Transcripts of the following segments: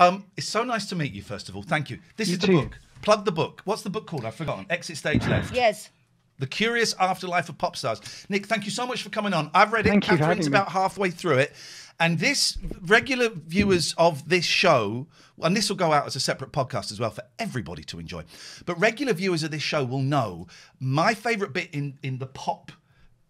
Um, it's so nice to meet you. First of all, thank you. This You is the too. book. Plug the book. What's the book called? I've forgotten. Exit stage left. Yes. The Curious Afterlife of Pop Stars. Nick, thank you so much for coming on. I've read it. Thank you for Catherine's having me. about halfway through it. And this regular viewers of this show, and this will go out as a separate podcast as well for everybody to enjoy. But regular viewers of this show will know my favourite bit in in the pop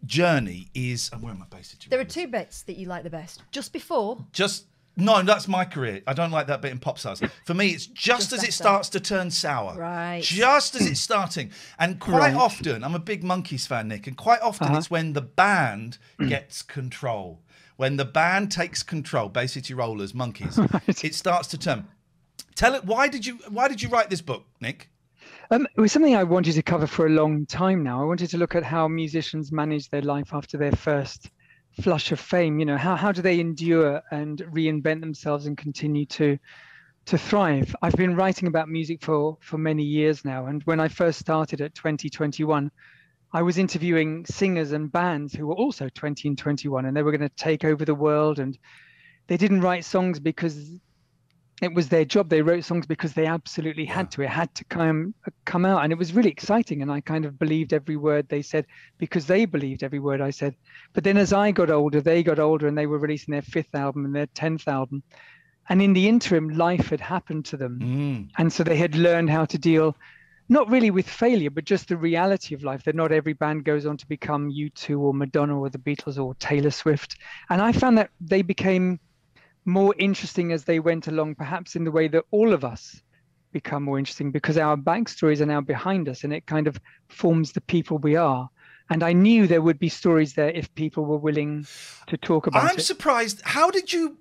journey is. And where am I based? There are two bits that you like the best. Just before, Just no, that's my career. I don't like that bit in pop stars. For me, it's just, Just as it starts to turn sour. Right. Just as it's starting. And quite Right. often, I'm a big Monkees fan, Nick, and quite often Uh-huh. it's when the band gets control. When the band takes control, Bay City Rollers, Monkees, it starts to turn. Tell it why did you why did you write this book, Nick? Um, it was something I wanted to cover for a long time now. I wanted to look at how musicians manage their life after their first flush of fame. You know, how how do they endure and reinvent themselves and continue to to thrive? I've been writing about music for for many years now, and when I first started at 2021, I was interviewing singers and bands who were also 20 and 21, and they were going to take over the world, and they didn't write songs because it was their job. They wrote songs because they absolutely had to. It had to come come out, and it was really exciting. And I kind of believed every word they said because they believed every word I said. But then as I got older, they got older, and they were releasing their fifth album and their tenth album. And in the interim, life had happened to them, Mm. and so they had learned how to deal. Not really with failure, but just the reality of life that not every band goes on to become U2 or Madonna or the Beatles or Taylor Swift. And I found that they became more interesting as they went along, perhaps in the way that all of us become more interesting because our backstories are now behind us and it kind of forms the people we are. And I knew there would be stories there if people were willing to talk about it. I'm surprised. How did you?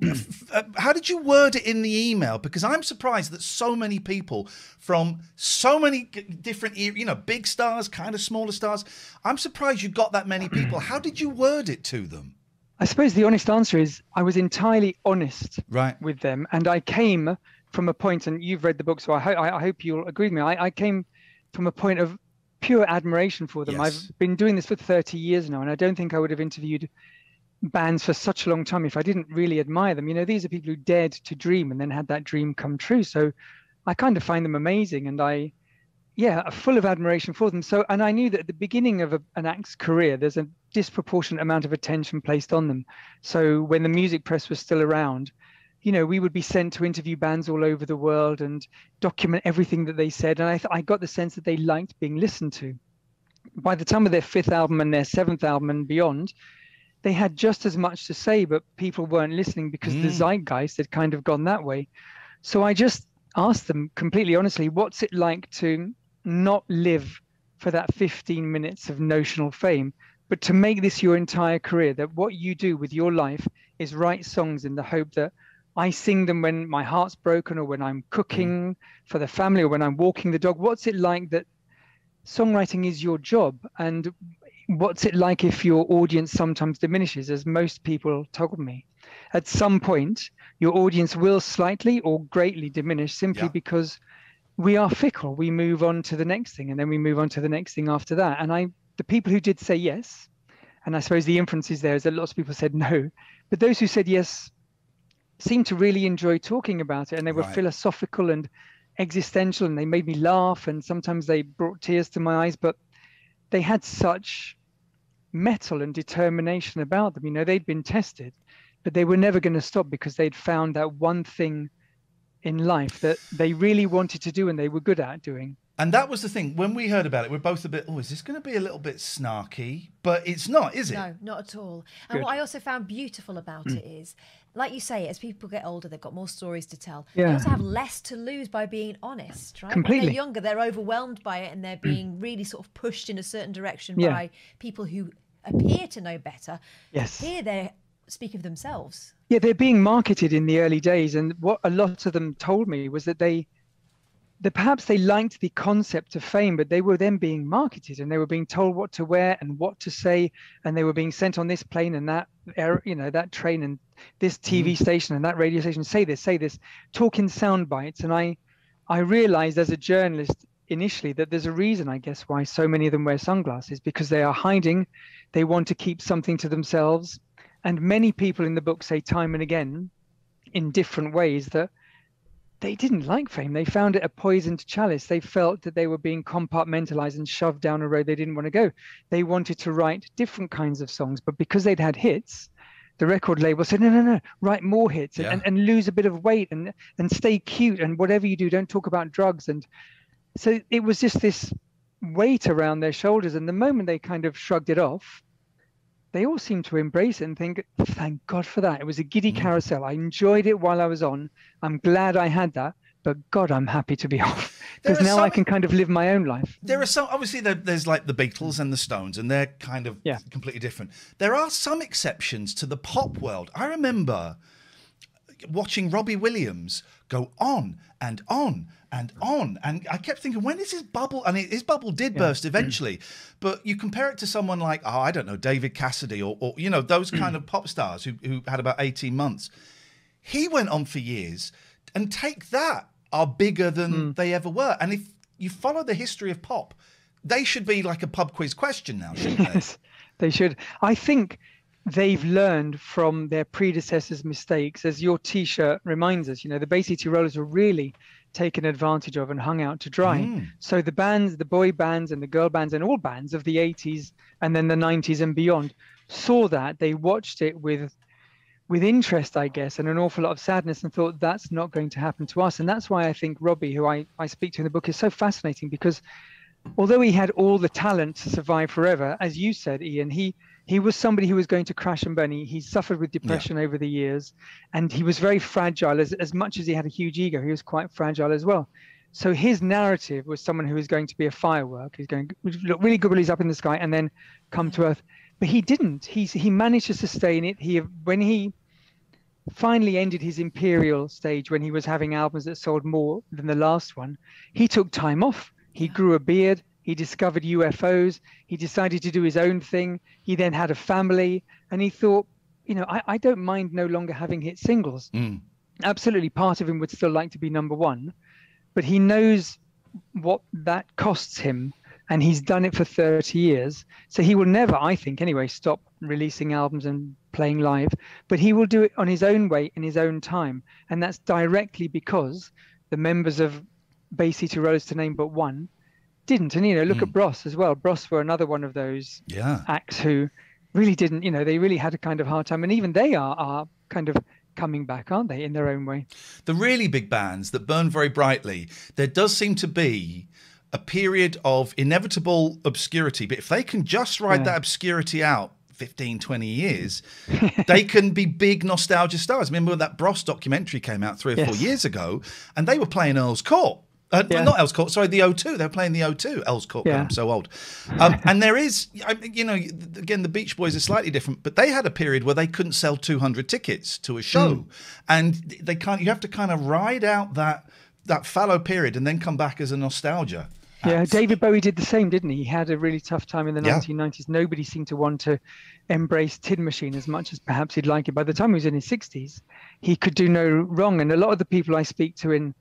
uh, How did you word it in the email? Because I'm surprised that so many people from so many different, you know, big stars, kind of smaller stars. I'm surprised you got that many people. How did you word it to them? I suppose the honest answer is I was entirely honest Right. with them. And I came from a point, and you've read the book, so I, ho- I hope you'll agree with me. I, I came from a point of pure admiration for them. Yes. I've been doing this for 30 years now, and I don't think I would have interviewed bands for such a long time if I didn't really admire them. You know, these are people who dared to dream and then had that dream come true. So I kind of find them amazing, and I, yeah, full of admiration for them. So, and I knew that at the beginning of a, an act's career, there's a disproportionate amount of attention placed on them. So when the music press was still around, you know, we would be sent to interview bands all over the world and document everything that they said. And I, th- I got the sense that they liked being listened to. By the time of their fifth album and their seventh album and beyond, they had just as much to say, but people weren't listening because the Mm. zeitgeist had kind of gone that way. So I just asked them completely honestly, what's it like to not live for that 15 minutes of notional fame, but to make this your entire career? That what you do with your life is write songs in the hope that I sing them when my heart's broken or when I'm cooking mm. for the family or when I'm walking the dog. What's it like that songwriting is your job? And what's it like if your audience sometimes diminishes, as most people told me? At some point, your audience will slightly or greatly diminish simply Yeah. because we are fickle. We move on to the next thing and then we move on to the next thing after that. And I, the people who did say yes, and I suppose the inference is there is that lots of people said no, but those who said yes seemed to really enjoy talking about it and they were Right. philosophical and existential and they made me laugh and sometimes they brought tears to my eyes but they had such metal and determination about them you know they'd been tested but they were never going to stop because they'd found that one thing in life that they really wanted to do and they were good at doing And that was the thing. When we heard about it, we're both a bit, oh, is this going to be a little bit snarky? But it's not, is it? No, not at all. And Good. what I also found beautiful about mm. it is, like you say, as people get older, they've got more stories to tell. Yeah. They also have less to lose by being honest, right? When Completely. they're younger, they're overwhelmed by it and they're mm. being really sort of pushed in a certain direction Yeah. by people who appear to know better. yes Here, they're speaking of themselves. Yeah, they're being marketed in the early days, and what a lot of them told me was that they, that perhaps they liked the concept of fame, but they were then being marketed, and they were being told what to wear and what to say, and they were being sent on this plane and that, air, you know, that train and this TV mm-hmm. station and that radio station. Say this, say this, talk in sound bites, and I, I realized as a journalist initially that there's a reason, I guess, why so many of them wear sunglasses because they are hiding, they want to keep something to themselves and many people in the book say time and again in different ways that they didn't like fame. They found it a poisoned chalice. They felt that they were being compartmentalized and shoved down a road they didn't want to go. They wanted to write different kinds of songs, but because they'd had hits, the record label said, no, no, no, write more hits Yeah. and, and lose a bit of weight and, and stay cute. And whatever you do, don't talk about drugs. And so it was just this weight around their shoulders. And the moment they kind of shrugged it off, they all seemed to embrace it and think, thank God for that. It was a giddy Mm. carousel. I enjoyed it while I was on. I'm glad I had that. But God, I'm happy to be off because now I can kind of live my own life. There are some obviously there, there's like the Beatles and the Stones, and they're kind of Yeah. completely different. There are some exceptions to the pop world. I remember watching Robbie Williams go on and on and on, and I kept thinking, when is his bubble? And his bubble did burst mm. eventually, but you compare it to someone like oh, I don't know, David Cassidy or, or you know those kind of pop stars who who had about eighteen months. He went on for years, and take that are bigger than mm. they ever were. And if you follow the history of pop, they should be like a pub quiz question now, shouldn't they? Yes, they should. I think they've learned from their predecessors' mistakes, as your T-shirt reminds us. You know, the Bay City Rollers were really taken advantage of and hung out to dry. Mm. So the bands, the boy bands and the girl bands and all bands of the 80s and then the 90s and beyond saw that. They watched it with with interest, I guess, and an awful lot of sadness, and thought that's not going to happen to us. And that's why I think Robbie, who I, I speak to in the book, is so fascinating because although he had all the talent to survive forever, as you said, Iain, he he was somebody who was going to crash and burn. He, he suffered with depression over the years, and he was very fragile. As as much as he had a huge ego, he was quite fragile as well. So his narrative was someone who was going to be a firework. He's going to look really good when he's up in the sky and then come to earth. But he didn't. He's he managed to sustain it. He when he finally ended his imperial stage when he was having albums that sold more than the last one, he took time off. He grew a beard. He discovered UFOs. He decided to do his own thing. He then had a family, and he thought, you know, I, I don't mind no longer having hit singles. Mm. Absolutely, part of him would still like to be number one, but he knows what that costs him, and he's done it for 30 years. So he will never, I think, anyway, stop releasing albums and playing live, but he will do it on his own way in his own time, and that's directly because the members of Bay City Rollers, to name but one, didn't. And you know, look at hmm. Bros as well. Bros were another one of those Yeah. acts who really didn't, you know, they really had a kind of hard time, and even they are are kind of coming back, aren't they, in their own way? the really big bands that burn very brightly, there does seem to be a period of inevitable obscurity. But if they can just ride Yeah. that obscurity out 15, 20 years, they can be big nostalgia stars. Remember when that Bros documentary came out three or four years ago and they were playing Earl's Court. Uh, Yeah. Not Earl's Court, sorry, the O2. They're playing the O2, Earl's Court. Yeah. I'm so old. Um, and there is, I you know, again, the Beach Boys are slightly different, but they had a period where they couldn't sell 200 tickets to a show, Hmm. and they can't. You have to kind of ride out that that fallow period and then come back as a nostalgia. Yeah, act. David Bowie did the same, didn't he? He had a really tough time in the Yeah. 1990s. Nobody seemed to want to embrace Tin Machine as much as perhaps he'd like it. By the time he was in his 60s, he could do no wrong. And a lot of the people I speak to in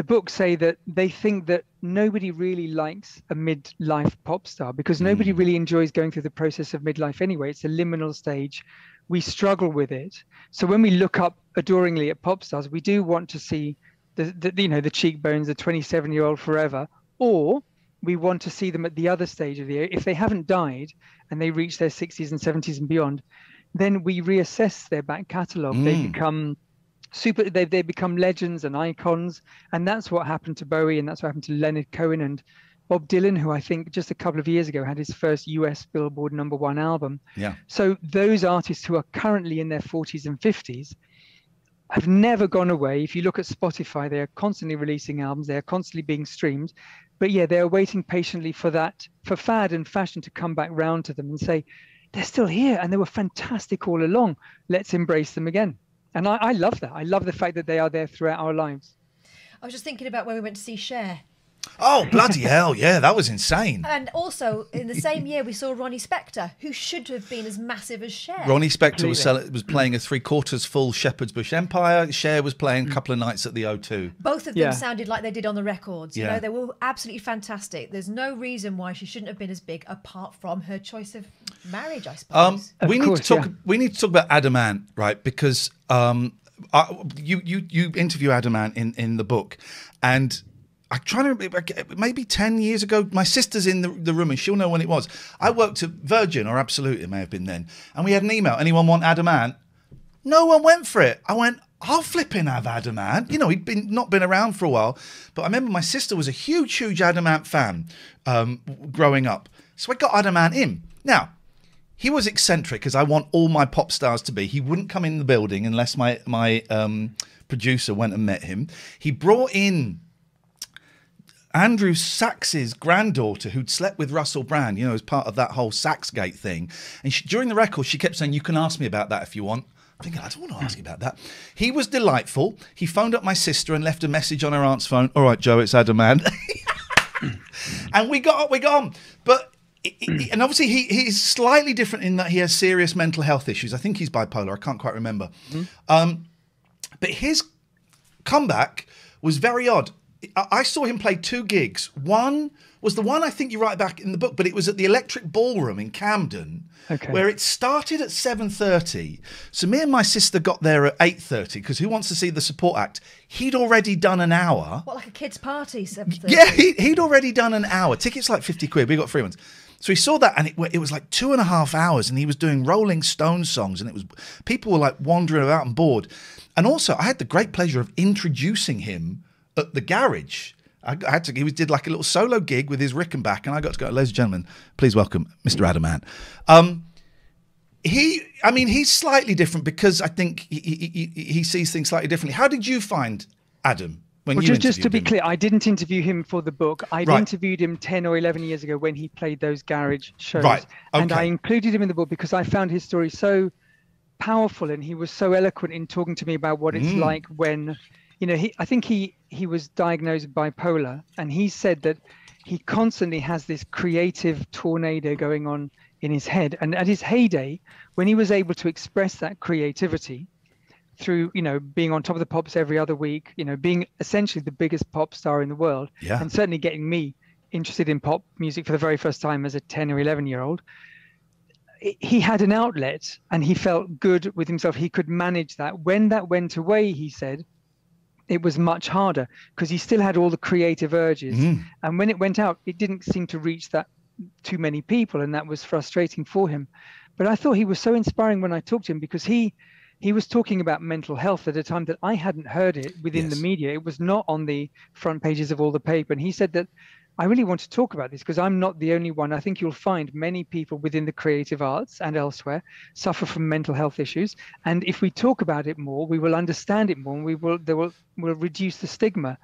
the book say that they think that nobody really likes a midlife pop star because nobody really enjoys going through the process of midlife anyway. It's a liminal stage. We struggle with it. So when we look up adoringly at pop stars, we do want to see the, the you know the cheekbones, the 27 year old forever, or we want to see them at the other stage of the year. if they haven't died and they reach their 60s and 70s and beyond, then we reassess their back catalogue. They Mm. become super they, they become legends and icons. And that's what happened to bowie and that's what happened to leonard cohen and bob dylan who i think just a couple of years ago had his first us billboard number one album. Yeah. so those artists who are currently in their 40s and 50s have never gone away. If you look at spotify they are constantly releasing albums. They are constantly being streamed. But yeah they're waiting patiently for that for fad and fashion to come back round to them and say they're still here and they were fantastic all along. Let's embrace them again and I, I love that. I love the fact that they are there throughout our lives. I was just thinking about when we went to see Cher. Oh bloody hell! Yeah, that was insane. And also, in the same year, we saw Ronnie Spector, who should have been as massive as Cher. Ronnie Spector was, Completely. sell- was playing a three quarters full Shepherd's Bush Empire. Cher was playing a couple of nights at the O2. Both of them Yeah. sounded like they did on the records. You Yeah. know, they were absolutely fantastic. There's no reason why she shouldn't have been as big, apart from her choice of marriage, I suppose. Um, Of we need to talk. yeah. We need to talk about Adam Ant, right? Because um, uh, you you you interview Adam Ant in in the book, and. I'm trying to maybe 10 years ago, my sister's in the, the room and she'll know when it was. I worked at Virgin or Absolute, it may have been then. And we had an email. Anyone want Adam Ant? No one went for it. I went, I'll flip in have Adam Ant. You know, he'd been not been around for a while. But I remember my sister was a huge, huge Adam Ant fan um, growing up. So I got Adam Ant in. Now, he was eccentric, as I want all my pop stars to be. He wouldn't come in the building unless my my um, producer went and met him. He brought in Andrew Sachs's granddaughter, who'd slept with Russell Brand, you know, as part of that whole Sachsgate thing. And she, during the record, she kept saying, "You can ask me about that if you want." I'm thinking, I don't want to ask you about that. He was delightful. He phoned up my sister and left a message on her aunt's phone. All right, Joe, it's Adam Ant. and we got we got on. But and obviously he he's slightly different in that he has serious mental health issues. I think he's bipolar. I can't quite remember. Mm-hmm. Um, but his comeback was very odd. I saw him play two gigs. One was the one I think you write back in the book, but it was at the Electric Ballroom in Camden, okay. where it started at seven thirty. So me and my sister got there at eight thirty because who wants to see the support act? He'd already done an hour. What like a kids' party? Seven thirty. Yeah, he, he'd already done an hour. Tickets like fifty quid. We got free ones. So he saw that, and it, it was like two and a half hours, and he was doing Rolling Stone songs, and it was people were like wandering about and bored. And also, I had the great pleasure of introducing him at the garage. I had to. He was, did like a little solo gig with his Rickenbacker, and I got to go. Ladies and gentlemen, please welcome Mr. Adam Ant. Um, he, I mean, he's slightly different because I think he, he, he sees things slightly differently. How did you find Adam? When well, you just, just to be him? clear, I didn't interview him for the book. I right. interviewed him 10 or 11 years ago when he played those garage shows. Right. Okay. And I included him in the book because I found his story so powerful and he was so eloquent in talking to me about what it's mm. like when you know, he, I think he he was diagnosed bipolar, and he said that he constantly has this creative tornado going on in his head. And at his heyday, when he was able to express that creativity through, you know, being on top of the pops every other week, you know, being essentially the biggest pop star in the world, yeah. and certainly getting me interested in pop music for the very first time as a 10 or 11 year old he had an outlet and he felt good with himself he could manage that when that went away he said it was much harder because he still had all the creative urges. Mm. And when it went out, it didn't seem to reach that too many people, and that was frustrating for him. But I thought he was so inspiring when I talked to him because he he was talking about mental health at a time that I hadn't heard it within yes. the media. It was not on the front pages of all the paper. And he said that I really want to talk about this because I'm not the only one. I think you'll find many people within the creative arts and elsewhere suffer from mental health issues. And if we talk about it more, we will understand it more and we will they will will reduce the stigma.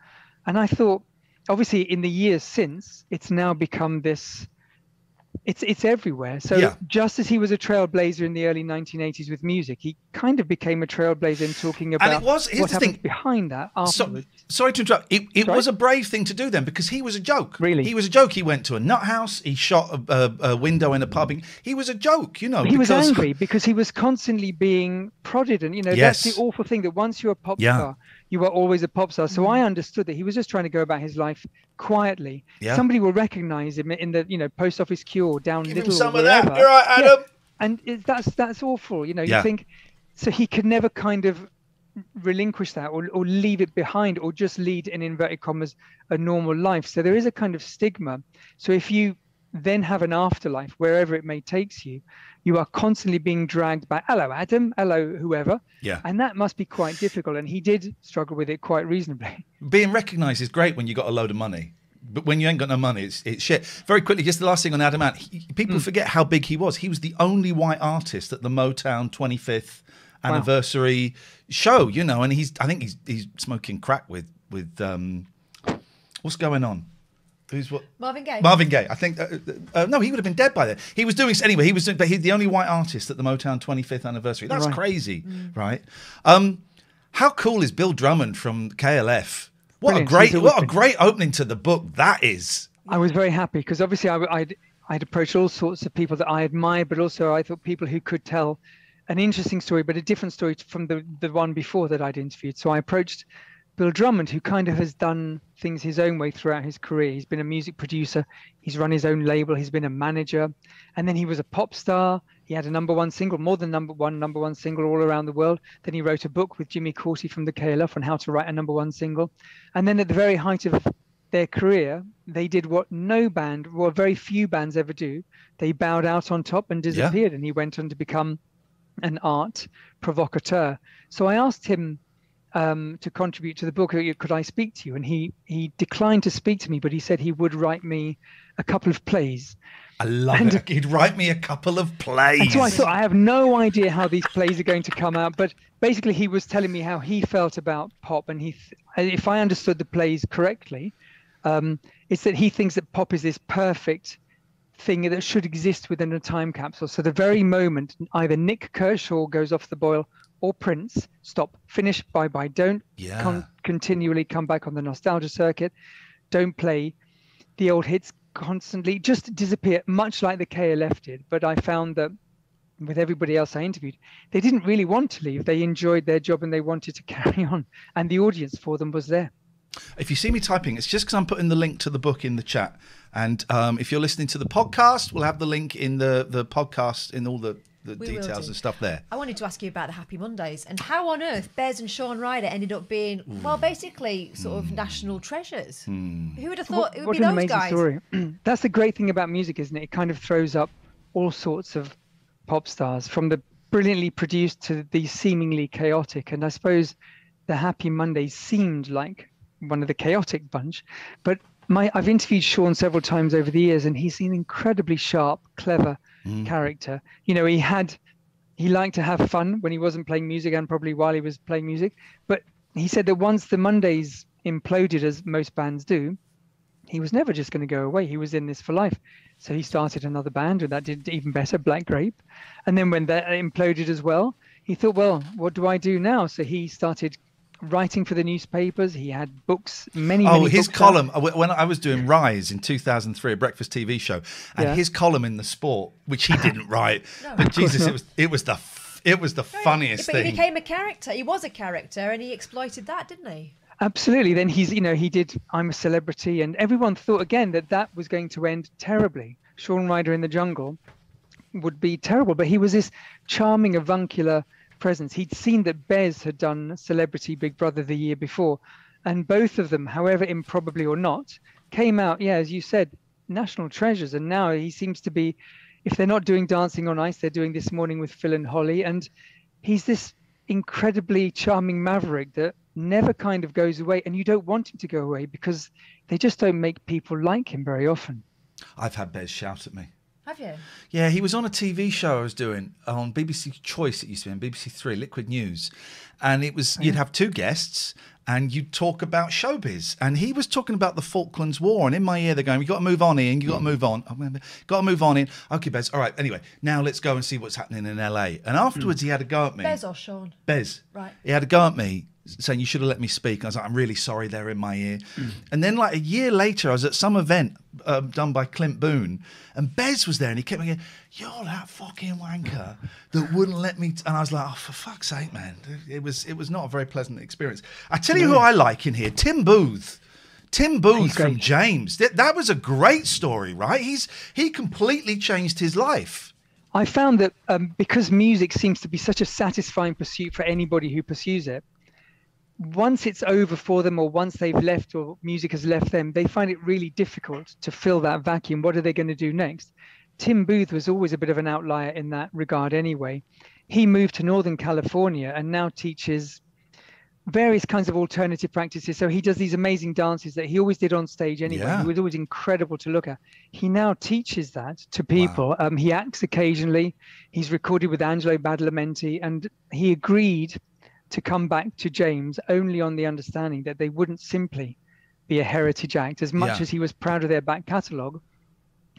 And I thought obviously in the years since it's now become this it's it's everywhere. So yeah. just as he was a trailblazer in the early 1980s with music, he kind of became a trailblazer in talking about and it was, what happened behind that afterwards. So, sorry to interrupt. It, it was a brave thing to do then because he was a joke. Really, he was a joke. He went to a nut house. He shot a, a, a window in a pub. He was a joke. You know, he because... was angry because he was constantly being prodded, and you know yes. that's the awful thing that once you're a pop yeah. star, you were always a pop star. So mm. I understood that he was just trying to go about his life quietly. Yeah. Somebody will recognize him in the you know post office queue or down Give little him some or of that. You're right, Adam. Yeah. And it, that's that's awful. You know, you think so he could never kind of relinquish that or, or leave it behind or just lead in inverted commas a normal life so there is a kind of stigma so if you then have an afterlife wherever it may takes you you are constantly being dragged by hello adam hello whoever yeah and that must be quite difficult and he did struggle with it quite reasonably being recognized is great when you got a load of money but when you ain't got no money, it's, it's shit. Very quickly, just the last thing on Adam Ant. He, people mm. forget how big he was. He was the only white artist at the Motown 25th anniversary wow. show, you know, and he's I think he's he's smoking crack with with um what's going on? Who's what? Marvin Gaye. Marvin Gaye. I think. Uh, uh, uh, no, he would have been dead by then. He was doing anyway. He was doing, but he's the only white artist at the Motown 25th anniversary. That's right. crazy, mm. right? Um, how cool is Bill Drummond from KLF? What Brilliant. a great, what a great opening to the book that is. I was very happy because obviously I, I'd I'd approached all sorts of people that I admired, but also I thought people who could tell an interesting story, but a different story from the the one before that I'd interviewed. So I approached Bill Drummond, who kind of has done things his own way throughout his career. He's been a music producer, he's run his own label, he's been a manager, and then he was a pop star. he had a number one single, more than number one, number one single all around the world. Then he wrote a book with Jimmy Cauty from the KLF on how to write a number one single. And then at the very height of their career, they did what no band, or very few bands ever do. They bowed out on top and disappeared. Yeah. And he went on to become an art provocateur. So I asked him um, to contribute to the book. Could I speak to you? And he he declined to speak to me, but he said he would write me a couple of plays. I love and, it. He'd write me a couple of plays. And so I thought, I have no idea how these plays are going to come out. But basically, he was telling me how he felt about pop. And he, if I understood the plays correctly, um, it's that he thinks that pop is this perfect thing that should exist within a time capsule. So the very moment either Nik Kershaw goes off the boil or Prince, stop, finish, bye bye. Don't yeah. con- continually come back on the nostalgia circuit. Don't play the old hits constantly just disappear, much like the KLF did. But I found that with everybody else I interviewed, they didn't really want to leave. They enjoyed their job and they wanted to carry on, and the audience for them was there. If you see me typing, it's just because I'm putting the link to the book in the chat. And um, if you're listening to the podcast, we'll have the link in the the podcast in all the the we details and stuff there. I wanted to ask you about the Happy Mondays and how on earth Bez and Shaun Ryder ended up being, mm. well, basically sort of mm. national treasures. Mm. Who would have thought what, it would what be an those amazing guys? Story. That's the great thing about music, isn't it? It kind of throws up all sorts of pop stars from the brilliantly produced to the seemingly chaotic. And I suppose the Happy Mondays seemed like one of the chaotic bunch, but my I've interviewed Sean several times over the years, and he's an incredibly sharp, clever mm. character. You know, he had he liked to have fun when he wasn't playing music and probably while he was playing music. But he said that once the Mondays imploded, as most bands do, he was never just going to go away. He was in this for life. So he started another band, and that did even better, Black Grape. And then when that imploded as well, he thought, well, what do I do now? So he started writing for the newspapers. He had books, many. Oh, many his column uh, out. when I was doing Rise in 2003, a breakfast TV show, and yeah. his column in the Sport, which he didn't write, no, but Jesus, not. it was it was the it was the right. funniest but thing. He became a character. He was a character, and he exploited that, didn't he? Absolutely. Then he's, you know, he did I'm a Celebrity, and everyone thought again that that was going to end terribly. Shaun Ryder in the Jungle would be terrible, but he was this charming, avuncular presence. He'd seen that Bez had done Celebrity Big Brother the year before, and both of them, however improbably or not, came out, yeah, as you said, national treasures. And now he seems to be, if they're not doing Dancing on Ice, they're doing This Morning with Phil and Holly. And he's this incredibly charming maverick that never kind of goes away. And you don't want him to go away because they just don't make people like him very often. I've had Bez shout at me. Have you? Yeah, he was on a TV show I was doing on BBC Choice. It used to be on BBC Three, Liquid News, and it was you'd have two guests and you'd talk about showbiz. And he was talking about the Falklands War, and in my ear they're going, "You got to move on, Iain. You got to move on. Got to move on, Iain. Okay, Bez. All right. Anyway, now let's go and see what's happening in LA." And afterwards, mm. he had a go at me. Bez or Shaun? Bez. Right. He had a go at me saying you should have let me speak. I was like, I'm really sorry, they're in my ear. Mm. And then like a year later, I was at some event um, done by Clint Boon, and Bez was there, and he kept me going, "You're that fucking wanker that wouldn't let me." T-. And I was like, "Oh, for fuck's sake, man!" It was it was not a very pleasant experience. I tell you who I like in here, Tim Booth. Tim Booth from James. That, that was a great story, right? He's he completely changed his life. I found that um, because music seems to be such a satisfying pursuit for anybody who pursues it, once it's over for them or once they've left or music has left them, they find it really difficult to fill that vacuum. What are they going to do next? Tim Booth was always a bit of an outlier in that regard anyway. He moved to Northern California and now teaches various kinds of alternative practices. So he does these amazing dances that he always did on stage anyway. Yeah. He was always incredible to look at. He now teaches that to people. Wow. Um, he acts occasionally. He's recorded with Angelo Badalamenti and he agreed to come back to James only on the understanding that they wouldn't simply be a heritage act. As much yeah. as he was proud of their back catalogue,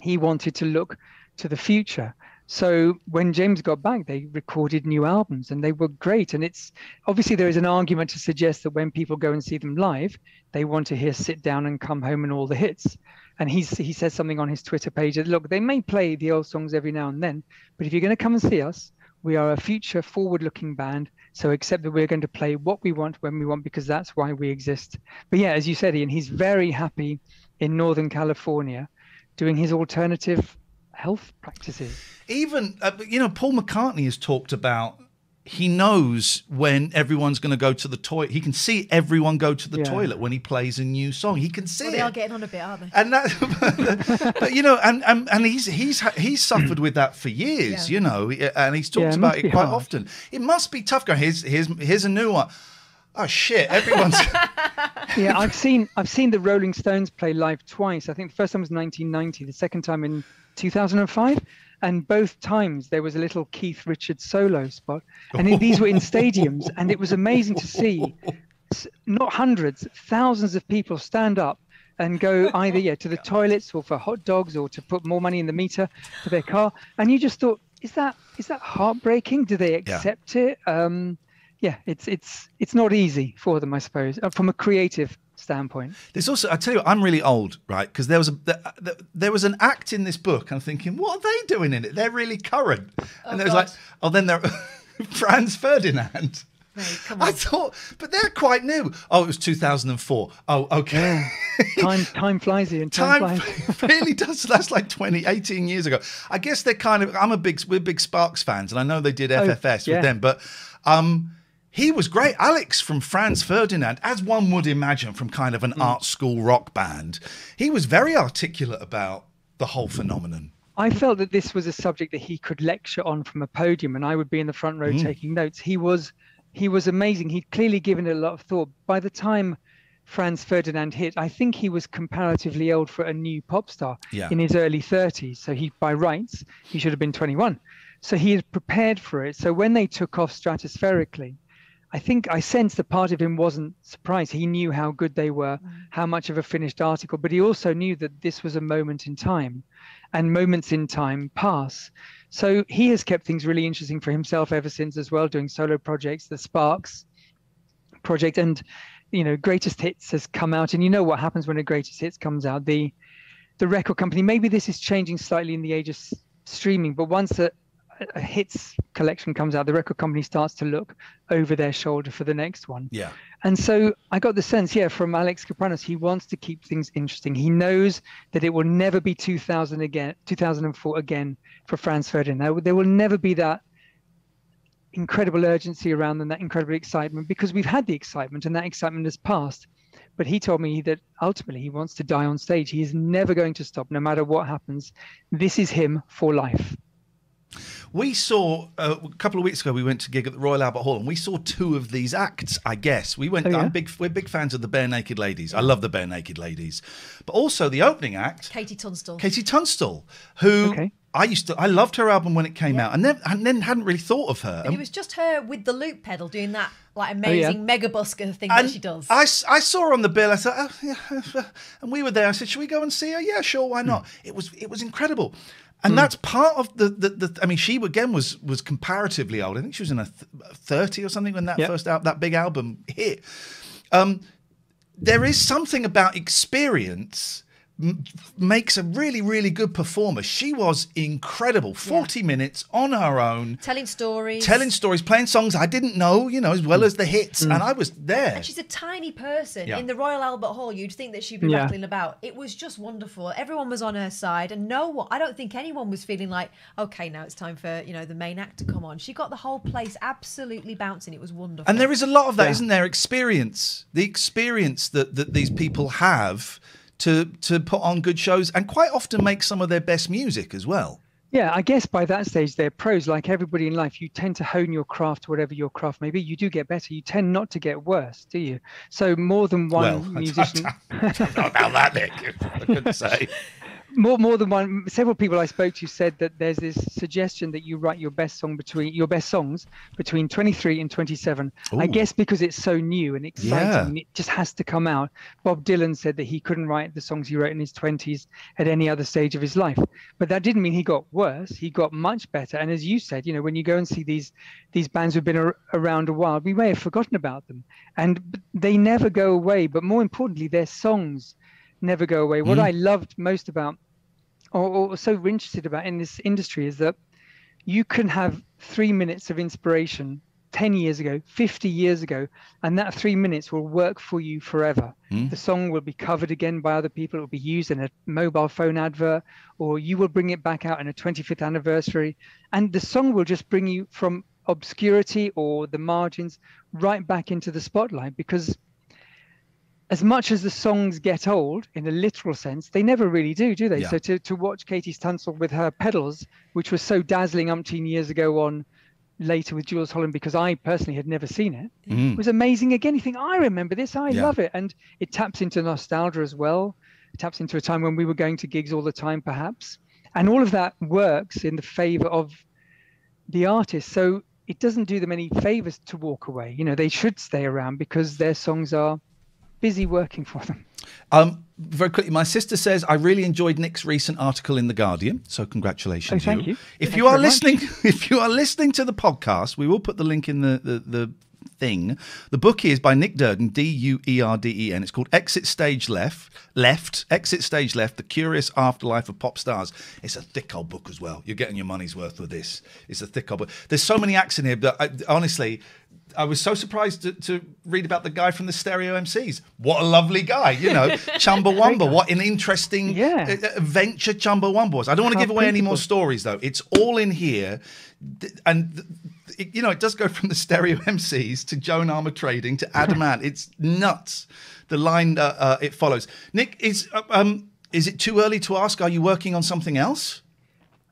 he wanted to look to the future. So when James got back, they recorded new albums and they were great. And it's obviously there is an argument to suggest that when people go and see them live, they want to hear sit down and come home and all the hits. And he's, he says something on his Twitter page that look, they may play the old songs every now and then, but if you're going to come and see us, we are a future forward looking band so accept that we're going to play what we want when we want because that's why we exist. But yeah, as you said, Iain, he's very happy in Northern California doing his alternative health practices. Even uh, you know, Paul McCartney has talked about he knows when everyone's going to go to the toilet. He can see everyone go to the Yeah. toilet when he plays a new song. He can see Well, it. they are getting on a bit, aren't they? and that, but, you know, and, and and he's he's he's suffered with that for years, Yeah. you know, and he's talked Yeah, it about it quite hard. often. It must be tough. Going, here's here's here's a new one. Oh shit! Everyone's yeah, I've seen I've seen the Rolling Stones play live twice. I think the first time was 1990, the second time in 2005, and both times there was a little Keith Richards solo spot, and it- these were in stadiums, and it was amazing to see not hundreds, thousands of people stand up and go either yeah to the toilets or for hot dogs or to put more money in the meter for their car, and you just thought, is that is that heartbreaking? Do they accept it? Um, yeah, it's it's it's not easy for them, I suppose, uh, from a creative standpoint. There's also, I tell you, what, I'm really old, right? Because there was a there, there was an act in this book. I'm thinking, what are they doing in it? They're really current. and there was like, oh, then there, Franz Ferdinand. I thought, but they're quite new. Oh, it was 2004. Oh, okay. Time time flies here, time, Time flies. really does. That's like 20, 18 years ago. I guess they're kind of. I'm a big. We're big Sparks fans, and I know they did FFS yeah. with them, but um, he was great. Alex from Franz Ferdinand, as one would imagine from kind of an art school rock band, he was very articulate about the whole phenomenon. I felt that this was a subject that he could lecture on from a podium, and I would be in the front Mm. row taking notes. He was he was amazing. He'd clearly given it a lot of thought. By the time Franz Ferdinand hit, I think he was comparatively old for a new pop star Yeah. in his early 30s. So he, by rights, he should have been 21. So he had prepared for it. So when they took off stratospherically, I think I sensed that part of him wasn't surprised. He knew how good they were, how much of a finished article, but he also knew that this was a moment in time and moments in time pass. So he has kept things really interesting for himself ever since as well, doing solo projects, the Sparks project, and you know, Greatest Hits has come out, and you know what happens when a Greatest Hits comes out. The the record company, maybe this is changing slightly in the age of streaming, but once a, a hits collection comes out, the record company starts to look over their shoulder for the next one. Yeah. And so I got the sense, yeah, from Alex Kapranos, he wants to keep things interesting. He knows that it will never be 2000 again, 2004 again for Franz Ferdinand. There will- There will never be that incredible urgency around them, that incredible excitement, because we've had the excitement and that excitement has passed. But he told me that ultimately he wants to die on stage. He is never going to stop, no matter what happens. This is him for life. We saw uh, a couple of weeks ago. We went to gig at the Royal Albert Hall, and we saw two of these acts. I guess we went. Oh, yeah? I'm big. We're big fans of the Barenaked Ladies. I love the Barenaked Ladies, but also the opening act, KT Tunstall. KT Tunstall, who Okay. I used to. I loved her album when it came out, and then and then hadn't really thought of her. And it was just her with the loop pedal doing that like Oh, yeah. amazing mega busker thing And that she does. I, I saw her on the bill. I thought, oh, yeah, and we were there. I said, "Should we go and see her?" Yeah, sure. Why not? It was it was incredible, and that's part of the, the the. I mean, she again was was comparatively old. I think she was in a th- thirty or something when that Yeah. first out that big album hit. Um, there is something about experience m- makes a really really good performer. She was incredible. Forty minutes on her own. telling stories. Telling stories, playing songs I didn't know, you know, as well as the mm. hits, mm. and I was there. And she's a tiny person Yeah. in the Royal Albert Hall. You'd think that she'd be Yeah. rattling about. It was just wonderful. Everyone was on her side, and no one. I don't think anyone was feeling like, okay, now it's time for you know the main act to come on. She got the whole place absolutely bouncing. It was wonderful. And there is a lot of that, Yeah. not there? Experience, the experience that, that these people have to to put on good shows and quite often make some of their best music as well. Yeah, I guess by that stage they're pros. Like everybody in life, you tend to hone your craft, whatever your craft may be. You do get better. You tend not to get worse, do you? So more than one well, musician, I don't know about that, Nick. I couldn't say. More more than one. Several people I spoke to said that there's this suggestion that you write your best song between your best songs between 23 and 27. I guess because it's so new and exciting, Yeah. and it just has to come out. Bob Dylan said that he couldn't write the songs he wrote in his 20s at any other stage of his life, but that didn't mean he got worse. He got much better. And as you said, you know, when you go and see these these bands who've been ar- around a while, we may have forgotten about them, and they never go away. But more importantly, their songs never go away. What I loved most about or, or so interested about in this industry is that you can have three minutes of inspiration 10 years ago, 50 years ago, and that three minutes will work for you forever. Mm. The song will be covered again by other people, it will be used in a mobile phone advert, or you will bring it back out in a 25th anniversary, and the song will just bring you from obscurity or the margins right back into the spotlight because as much as the songs get old in a literal sense, they never really do, do they? Yeah. So to, to watch KT Tunstall with her pedals, which was so dazzling umpteen years ago on later with Jools Holland, because I personally had never seen it, Mm. was amazing again. You think, I remember this, I Yeah. love it. And it taps into nostalgia as well. It taps into a time when we were going to gigs all the time, perhaps. And all of that works in the favor of the artist. So it doesn't do them any favors to walk away. You know, they should stay around because their songs are busy working for them. Um, very quickly, my sister says I really enjoyed Nick's recent article in the Guardian. So congratulations, Oh, thank you. If Thank you you are very much. listening, if you are listening to the podcast, we will put the link in the the, the thing. The book is by Nick Duerden, D U E R D E N. It's called Exit Stage Left. Left. Exit Stage Left: The Curious Afterlife of Pop Stars. It's a thick old book as well. You're getting your money's worth with this. It's a thick old book. There's so many acts in here, but I, honestly. I was so surprised to, to read about the guy from the Stereo MCs. What a lovely guy, you know, Chumbawamba. What an interesting Yeah. uh, adventure Chumbawamba was. I don't want to give away any more stories though. It's all in here, and it, you know it does go from the Stereo MCs to Joan Armatrading to Adam Ant. It's nuts. The line uh, uh, it follows. Nick is uh, um is it too early to ask? Are you working on something else?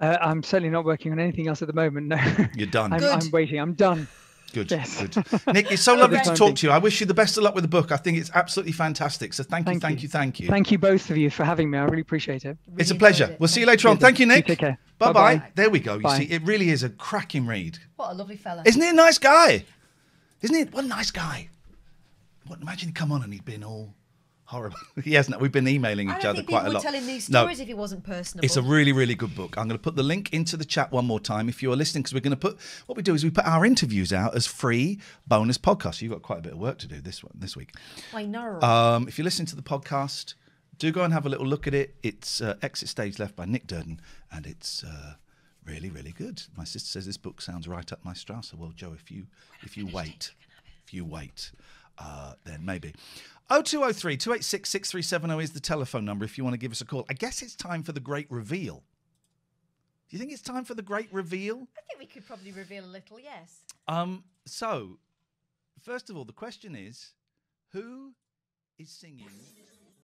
Uh, I'm certainly not working on anything else at the moment. No, You're done. I'm, Good. I'm waiting. I'm done. Good. Yes. Good. Nick, it's so lovely to talk to you. I wish you the best of luck with the book. I think it's absolutely fantastic. So thank you, Thank thank you. you, thank you. Thank you both of you for having me. I really appreciate it. It's a pleasure. it. We'll see you later on. Thank you, Nick. take care. Bye bye. Bye-bye. There we go. You Bye. see, it really is a cracking read. What a lovely fella. Isn't he a nice guy? Isn't he? What a nice guy. What, imagine he'd come on and he'd been all horrible. he hasn't. We've been emailing each other quite a lot. tell him these No, stories if he wasn't personable. it's a really, really good book. I'm going to put the link into the chat one more time if you are listening, because we're going to put what we do is we put our interviews out as free bonus podcasts. You've got quite a bit of work to do this one this week. I know. Um, if you're listening to the podcast, do go and have a little look at it. It's uh, Exit Stage Left by Nick Duerden, and it's uh, really, really good. My sister says this book sounds right up my Strasser. Well, Joe, if you if you wait, if you wait, uh, then maybe. 0203 286 6370 is the telephone number if you want to give us a call. I guess it's time for the great reveal. Do you think it's time for the great reveal? I think we could probably reveal a little, yes. Um, so, first of all, the question is who is singing